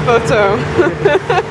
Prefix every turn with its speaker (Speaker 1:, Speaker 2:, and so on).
Speaker 1: photo.